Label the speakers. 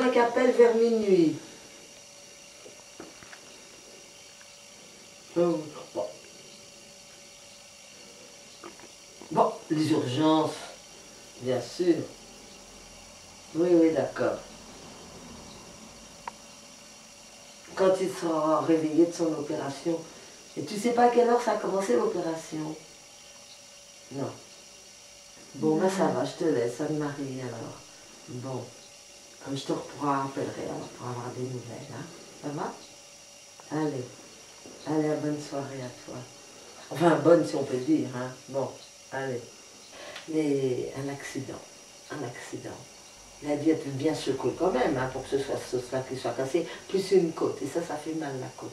Speaker 1: besoin qu'il appelle vers minuit. Bon. Bon, les urgences, bien sûr. Oui, oui, d'accord. Quand il sera réveillé de son opération. Et tu sais pas à quelle heure ça a commencé l'opération? Non. Bon, ben ça va, je te laisse, Anne-Marie, alors. Bon. Comme je te rappellerai pour avoir des nouvelles, hein. Ça va? Allez. Allez, bonne soirée à toi. Enfin, bonne si on peut dire, hein. Bon, allez. Mais un accident, un accident. Il a dû être bien secoué quand même, hein, pour que ce soit, ce qu'il soit cassé, plus une côte. Et ça, ça fait mal la côte.